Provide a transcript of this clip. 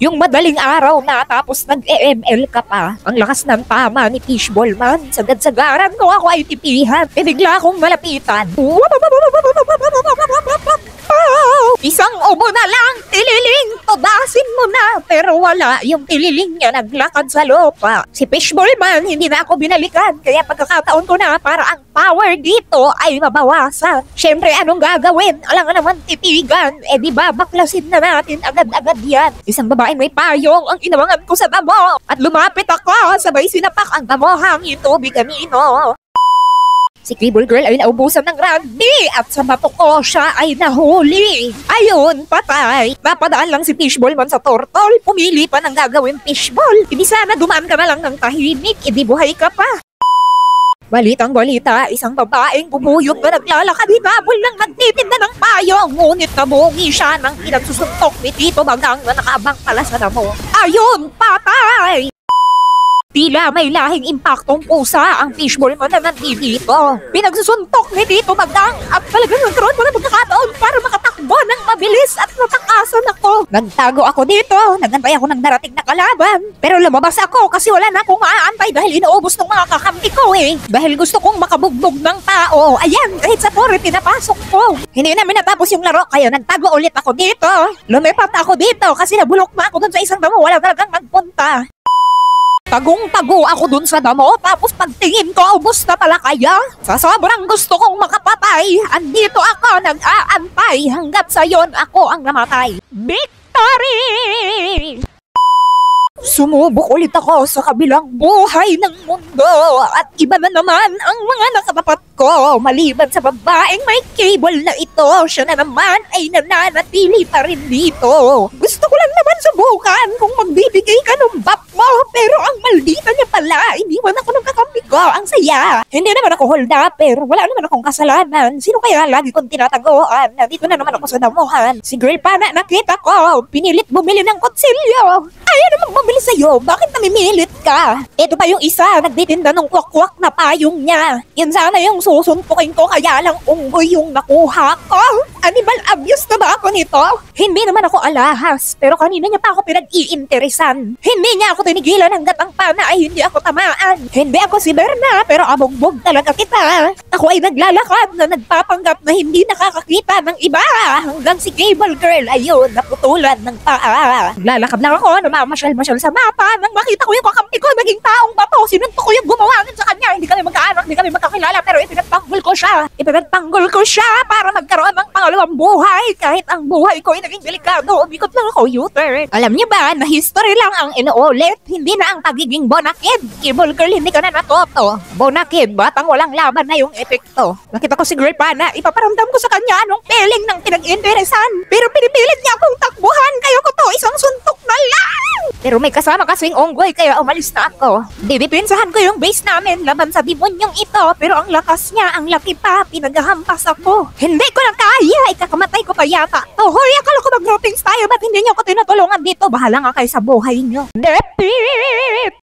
Yung madaling araw na tapos nag-EML ka pa. Ang lakas ng tama ni Fishball man. Sagad-sagaran ko ako ay tipihan. E bigla akong malapitan. Isang ubo na lang, tililing, tubasin mo na. Pero wala yung tililing niya naglakad sa lupa. Si Fishball man, hindi na ako binalikan. Kaya pagkakataon ko na para ang power dito ay mabawasan. Siyempre, anong gagawin? Alam nga naman titigan. Eh di ba, baklasin na natin agad-agad yan. Isang babaeng may payong ang inawangan ko sa damo. At lumapit ako, sabay sinapak ang damo hangin tubig kanino. Si Cribble Girl ay naubusan ng rugby at sa bato ko siya ay nahuli. Ayun, patay. Napadaan lang si Fishball man sa tortol. Pumili pa ng gagawin fishball. Hindi sana dumaan ka na lang ng tahimik, hindi buhay ka pa. Balitang balita, isang babaeng bubuyog na naglalakad hinabol ng nagtitinda ng payong. Ngunit nabungi siya ng pinagsusuntok ni Tito Bagang na nakaabang pala sa damo. Ayun, patay! Tila may lahing impaktong pusa ang fishball mo na nandito. Pinagsusuntok ni Tito Magdang at talagang nagkaroon ko ng pagkakataon para makatakbo ng mabilis at natakasan ako. Nagtago ako dito, nagantay ako ng darating na kalaban. Pero lumabas ako kasi wala na akong maaantay dahil inuubos ng mga kakampi ko eh. Dahil gusto kong makabugbog ng tao. Ayan, kahit sa torre pinapasok ko. Hindi namin natapos yung laro kaya nagtago ulit ako dito. Lumipat ako dito kasi nabulok na ako dun sa isang damo wala talagang nagpunta. Tagong-tago ako dun sa damo, tapos pagtingin ko, ubos na pala kaya. Sa sobrang gusto kong makapatay, andito ako nag-aantay hanggat sa yon ako ang namatay. Victory! Sumubok ulit ako sa kabilang buhay ng mundo at iba na naman ang mga nakatapat ko maliban sa babaeng may cable na ito. Siya na naman ay nananatili pa rin dito. Gusto ko lang naman subukan kung magbibigay ka ng bap mo pero ang maldita niya pala, iniwan ko. Ang saya. Hindi naman ako hold up pero wala naman akong kasalanan. Sino kaya lagi kong tinatagoan? Nandito na naman ako sa damuhan. Si girl pa na nakita ko, pinilit bumili ng kutsilyo. Ayaw naman bumili sa'yo, bakit namimilit ka? Ito pa yung isa, nagtitinda ng kwak-kwak na payong niya. Yan sana yung susuntukin ko kaya lang unggoy yung nakuha ko. Animal abuse na ba ako nito? Hindi naman ako alahas, pero kanina niya pa ako pinag-iinteresan. Hindi niya ako tinigilan hanggat ang pana ay hindi ako tamaan. Hindi ako si Berna, pero abugbog talaga kita. Ako ay naglalakad na nagpapanggap na hindi nakakakita ng iba. Hanggang si Cable Girl, ayun, naputulan ng paa. Naglalakad lang ako, namamasyal-masyal sa mapa. Nang makita ko yung kakampi ko, naging taong bato. Sinuntok ko yung gumawa nun sa kanya. Hindi kami magkaanak, hindi kami magkakilala, pero ipinagtanggol ko siya. Ipinagtanggol ko siya para magkaroon ng pangalawang buhay. Kahit ang buhay ko ay naging delikado, umikot lang ako U-turn. Alam niyo ba na history lang ang inuulit, hindi na ang pagiging bonakid. Cable Girl, hindi ka na natuto. Bonakid, batang walang laban na yung epekto. Nakita ko si Girl Pana, ipaparamdam ko sa kanya anong feeling ng pinag-interesan. Pero pinipilit niya akong takbuhan, kaya ko to isang suntok na lang. Pero may kasama kasing onggoy kaya umalis na ako. Didipinsahan ko yung base namin laban sa demonyong ito pero ang lakas niya, ang laki pa, pinaghahampas ako. Hindi ko na kaya, ikakamatay ko pa yata. Oh, hoy, akala ko mag-groupings tayo, ba't hindi niyo ako tinutulungan dito? Bahala nga kayo sa buhay niyo. Depit!